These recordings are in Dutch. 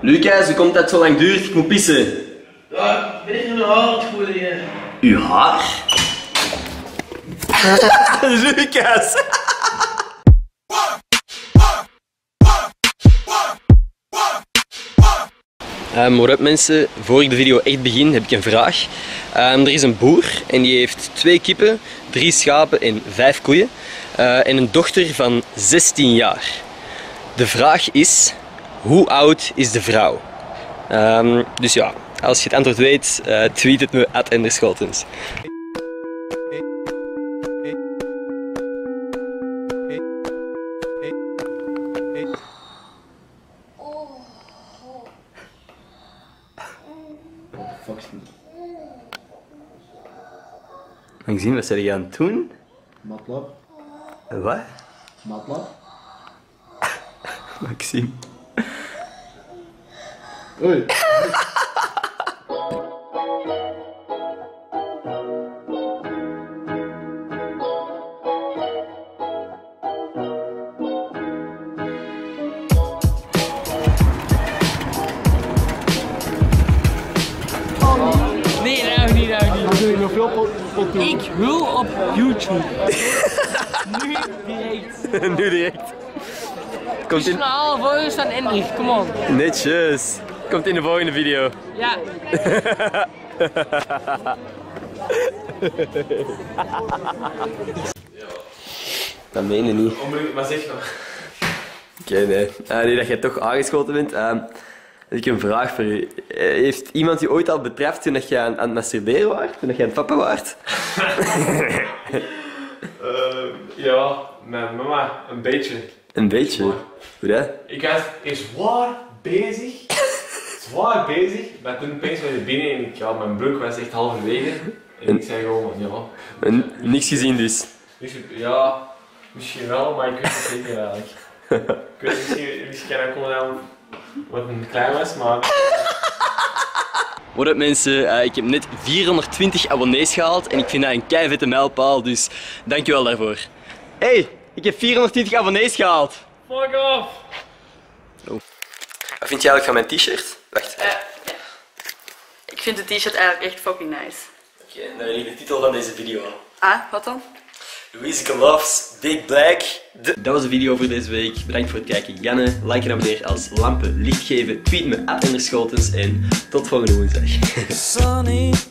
Lucas, hoe komt dat zo lang duurt? Ik moet pissen. Ja, ben ik in mijn haar aan het? Uw haar? Lucas! Um, what up mensen, voor ik de video echt begin heb ik een vraag. Um, er is een boer en die heeft twee kippen, drie schapen en vijf koeien. Uh, en een dochter van 16 jaar. De vraag is, hoe oud is de vrouw? Um, dus ja, als je het antwoord weet, uh, tweet het me at Enderschotens. Mag ik zien, wat zijn aan het doen? Matlab. Wat? Matlab. Maxime. Oei. Ik wil op YouTube. nu direct. nu direct. Komt in... Snel, volgers staan Enrich, kom on. Netjes. Komt in de volgende video. Ja. Dat meen je niet. Maar zeg nou. Oké, nee. Uh, nu dat jij toch aangeschoten bent, uh, heb ik een vraag voor u. Uh, heeft iemand je ooit al betrapt toen dat je aan, aan het masturberen was? Toen dat je aan het pappen was? Uh, ja, mijn mama, een beetje. Een beetje. Hoe dat? Ik was is zwaar bezig. Zwaar bezig. Maar toen opeens was ik binnen en ik, ja, mijn broek was echt halverwege. En ik zei gewoon, van, ja. En niks gezien dus. Dus, ja, misschien wel, maar ik weet het zeker eigenlijk. Ik weet misschien, misschien kan ik gewoon wel wat een klein was, maar. What up mensen, uh, ik heb net 420 abonnees gehaald en ik vind dat een keivette mijlpaal, dus dankjewel daarvoor. Hey, ik heb 420 abonnees gehaald. Fuck off! Oh. Wat vind je eigenlijk van mijn t-shirt? Wacht. Ja, ja. Ik vind de t-shirt eigenlijk echt fucking nice. Oké, okay, dan de titel van deze video. Ah, wat dan? Louise loves Big Black. De... Dat was de video voor deze week. Bedankt voor het kijken. Janne, like en abonneer als lampen licht geven. Tweet me at Onderschotens en tot volgende woensdag.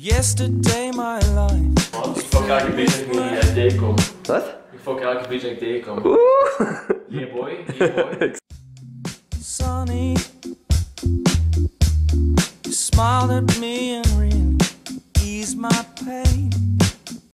Sunny. Yesterday my life. Oh, ik fok elke beetje dat ik niet tegenkom. Wat? Ik fok elke beetje dat ik tegenkom. Oeh. Yeah boy, yeah boy. Sunny. You smiled at me and really eased my pain.